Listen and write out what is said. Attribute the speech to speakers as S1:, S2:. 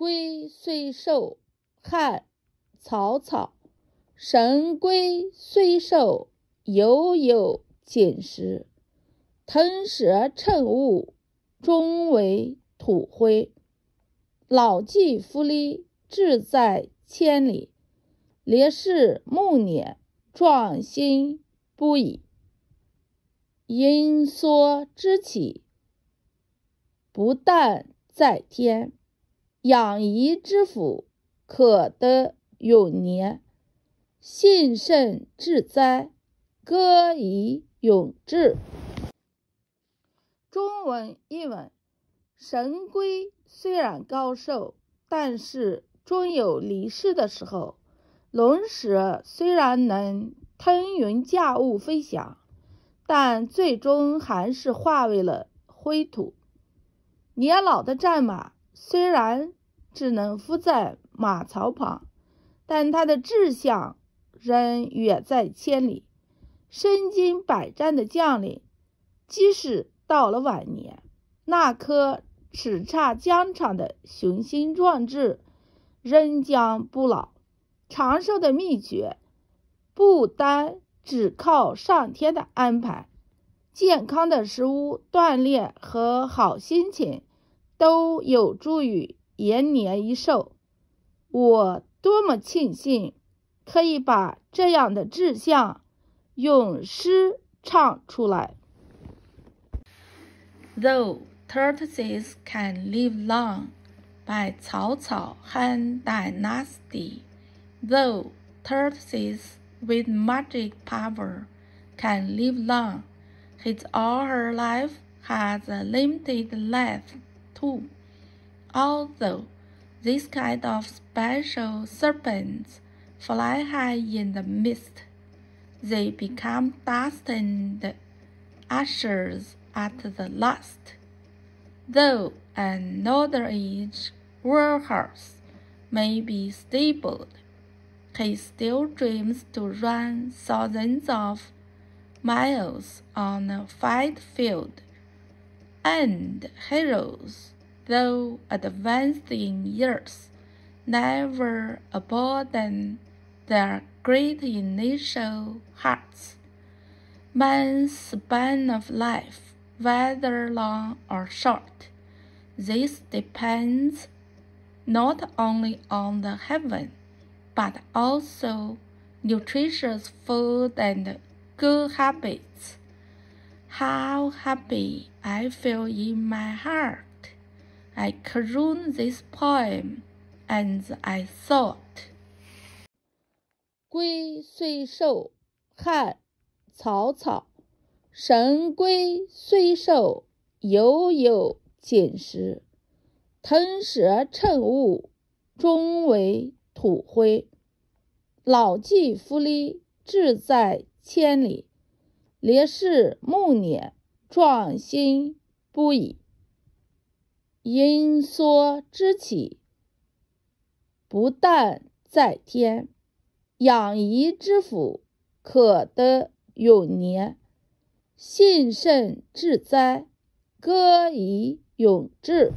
S1: 龟虽寿，汉·曹操。神龟虽寿，犹有紧时。腾蛇乘雾，终为土灰。老骥伏枥，志在千里。烈士暮年，壮心不已。鹰缩之气，不但在天；养怡之福，可得永年。幸甚至哉，歌以咏志。中文译文：神龟虽然高寿，但是终有离世的时候。龙蛇虽然能腾云驾雾飞翔，但最终还是化为了灰土。年老的战马虽然只能伏在马槽旁，但他的志向仍远在千里。身经百战的将领，即使到了晚年，那颗叱咤疆场的雄心壮志仍将不老。长寿的秘诀，不单只靠上天的安排，健康的食物、锻炼和好心情都有助于延年益寿。我多么庆幸可以把这样的志向用诗唱出来。
S2: Though tortoises can live long, by Cao Cao Han Dynasty. Though tortoises with magic power can live long, his or her life has a limited length too. Although this kind of special serpents fly high in the mist, they become dust and ashes at the last. Though another age warhorse may be stabled, he still dreams to run thousands of miles on a fight field. And heroes, though advanced in years, never abandon their great initial hearts. Man's span of life, whether long or short, this depends not only on the heaven but also nutritious food and good habits. How happy I feel in my heart. I crooned this poem and I thought.
S1: 龟虽寿，汉曹操。神龟虽寿，犹有捡食。腾蛇乘雾，终为土灰。老骥伏枥，志在千里。烈士暮年，壮心不已。鹰缩之气，不但在天；养怡之福，可得永年。幸甚至哉，歌以咏志。